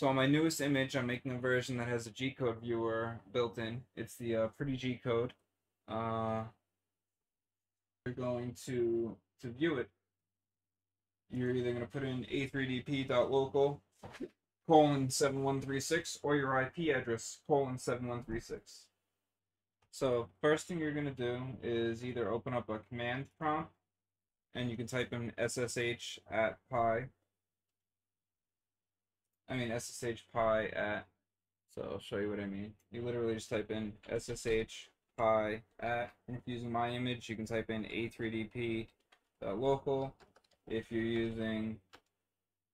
So on my newest image, I'm making a version that has a G-code viewer built in. It's the uh, Pretty G-code. Uh, you're going to to view it. You're either going to put in a3dp.local colon 7136 or your IP address colon 7136. So first thing you're going to do is either open up a command prompt and you can type in ssh at pi. I mean ssh pi at. So I'll show you what I mean. You literally just type in ssh pi at. And if using my image, you can type in a3dp local. If you're using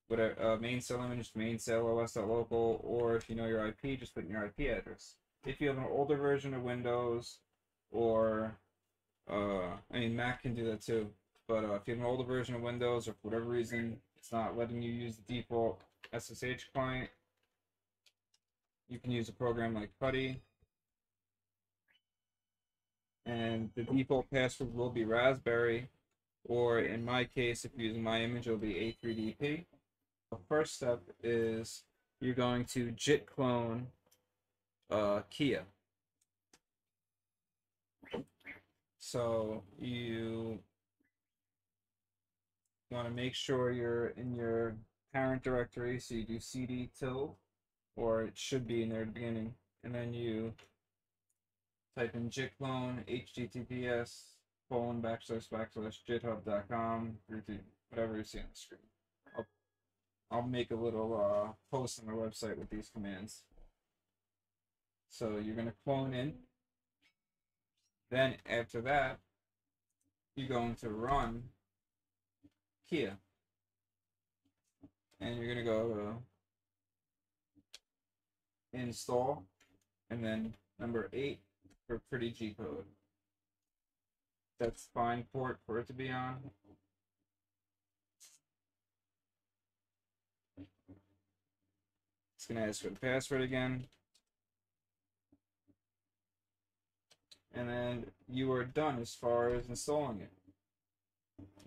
whatever uh, Mainsail image, MainsailOS local, or if you know your IP, just put in your IP address. If you have an older version of Windows, or uh, I mean Mac can do that too. But uh, if you have an older version of Windows, or for whatever reason it's not letting you use the default SSH client, you can use a program like PuTTY. And the default password will be Raspberry, or in my case, if using my image, it'll be A3DP. The first step is you're going to git clone uh, KIAUH. So you you want to make sure you're in your parent directory, so you do cd tilde, or it should be in there at the beginning, and then you type in git clone https colon backslash backslash github.com whatever you see on the screen. I'll, I'll make a little uh, post on our website with these commands. So you're going to clone in. Then after that, you're going to run KIAUH. And you're going to go to install and then number 8 for pretty G code. That's fine port for it to be on. It's to ask for the password again. And then you are done as far as installing it.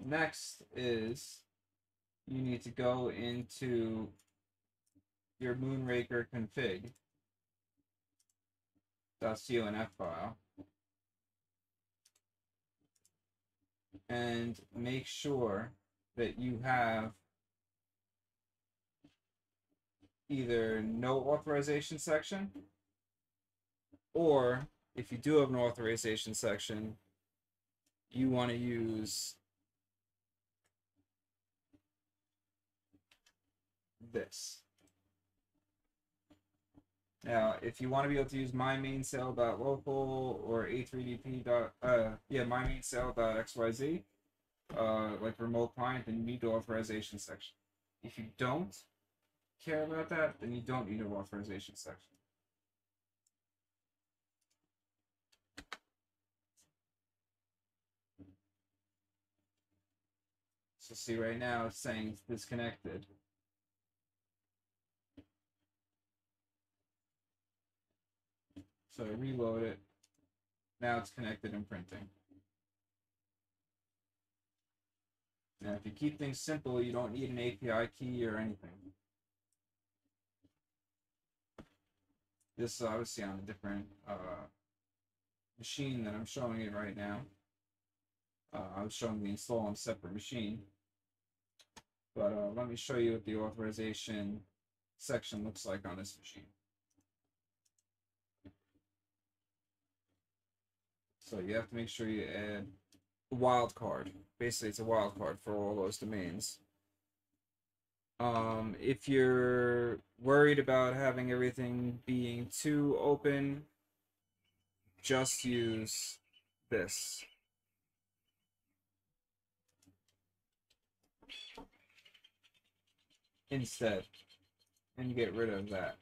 Next is you need to go into your Moonraker config .conf file. And make sure that you have either no authorization section or if you do have an authorization section you want to use this. Now, if you want to be able to use mymainsail.local or a3dp. Uh, yeah, mymainsail.xyz, uh, like remote client, then you need the authorization section. If you don't care about that, then you don't need an authorization section. So see right now it's saying disconnected. So I reload it. Now it's connected and printing. Now if you keep things simple, you don't need an API key or anything. This is obviously on a different uh, machine that I'm showing it right now. Uh, I was showing the install on a separate machine. But uh, let me show you what the authorization section looks like on this machine. So you have to make sure you add a wildcard. Basically, it's a wildcard for all those domains. Um, if you're worried about having everything being too open, just use this. Instead, and get rid of that.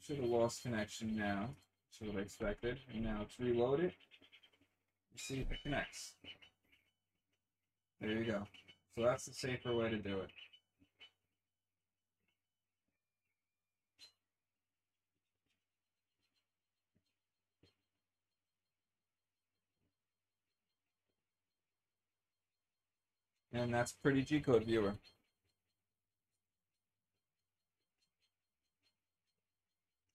Should have lost connection now. Should have expected. And now to reload it. See if it connects. There you go. So that's the safer way to do it. And that's Pretty G Code Viewer.